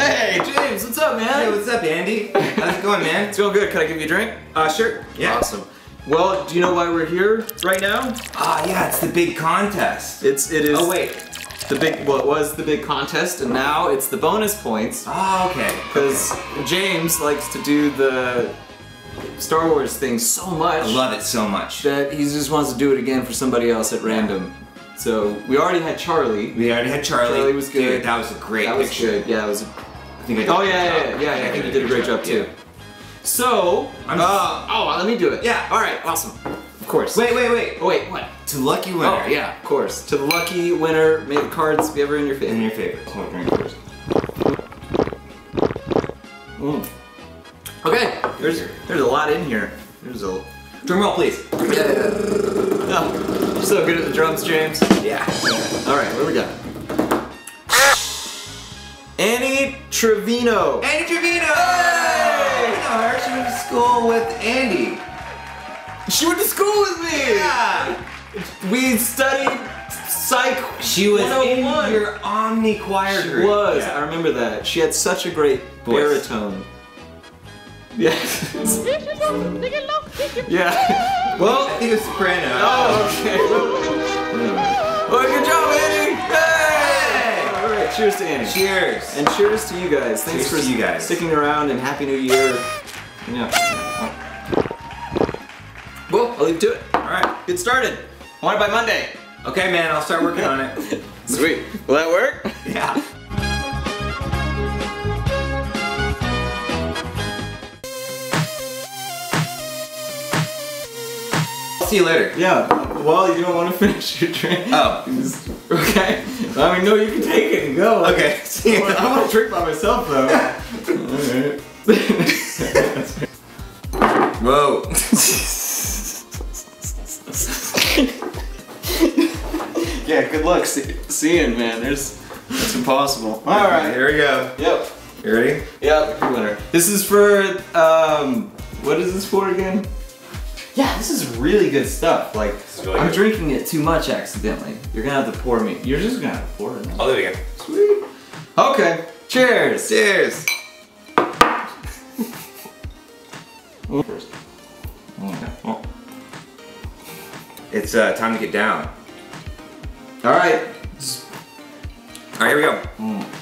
Hey, James, what's up, man? Hey, what's up, Andy? How's it going, man? It's going good. Can I give you a drink? Uh, sure. Yeah. Awesome. Well, do you know why we're here right now? Ah, yeah, it's the big contest. It's it is. Oh, wait. The big well, it was the big contest, and now it's the bonus points Oh, okay. because James likes to do the Star Wars thing so much I love it so much. that he just wants to do it again for somebody else at random. So we already had Charlie. We already had Charlie. Charlie was good. Dude, that was a great That was good. Yeah, it was. I think I did Oh yeah, yeah, yeah, yeah. I think you did a great job too. So, I'm- uh, oh, let me do it. Yeah. All right. Awesome. Of course. Wait, wait, wait. Oh wait. What? To lucky winner. Oh yeah, of course. To the lucky winner, may the cards be ever in your favor. In favor. your on, drink first. Mm. Okay. There's there's a lot in here. There's a. Drum roll, please. Yeah. Oh, you're so good at the drums, James. Yeah. All right, what do we got? Trevino. Andy Trevino! Hey! You know her. She went to school with Andy. She went to school with me. Yeah. We studied psych. She was in oh your Omni choir She group. was. Yeah. I remember that. She had such a great Voice. baritone. Yes. yeah. Well. I think it was soprano. Oh, okay. Well, good job, Cheers to Annie. Cheers. And cheers to you guys. Thanks Cheers for you guys. sticking around and happy new year. Yeah. Well, I'll leave it to it. All right. Get started. I want it by Monday. Okay, man. I'll start working on it. Sweet. Will that work? Yeah. I'll see you later. Yeah. Well, you don't want to finish your drink. Oh. Okay. I mean, no, you can take it and go. Okay. See you. I want to drink by myself though. Alright. Whoa. yeah, good luck see- seeing, man. There's, it's impossible. All All right, right. here we go. Yep. You ready? Yep. Winner. This is for um. What is this for again? Yeah, this is really good stuff. Like, really I'm good. drinking it too much accidentally. You're gonna have to pour me. You're just gonna have to pour it. now. Oh, there we go. Sweet. Okay. Cheers. Cheers. First. Oh. It's uh, time to get down. All right. All right, here we go. Mm.